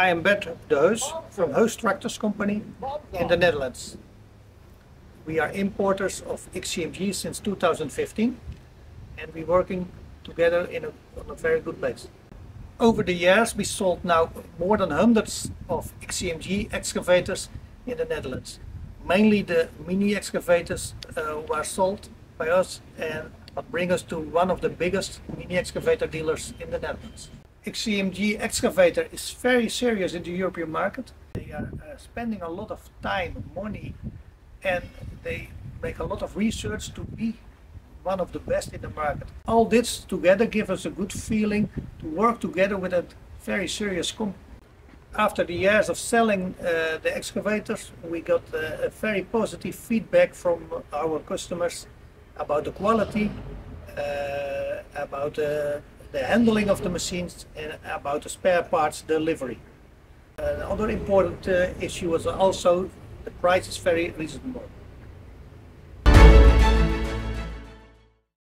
I am Bert de Heus from Heus Tractors Company in the Netherlands. We are importers of XCMG since 2015 and we're working together in a, on a very good place. Over the years we sold now more than hundreds of XCMG excavators in the Netherlands. Mainly the mini excavators uh, were sold by us and bring us to one of the biggest mini excavator dealers in the Netherlands. XCMG excavator is very serious in the European market. They are uh, spending a lot of time, money and they make a lot of research to be one of the best in the market. All this together gives us a good feeling to work together with a very serious company. After the years of selling uh, the excavators, we got uh, a very positive feedback from our customers about the quality, uh, about uh, the handling of the machines and about the spare parts delivery. Another important uh, issue was also the price is very reasonable.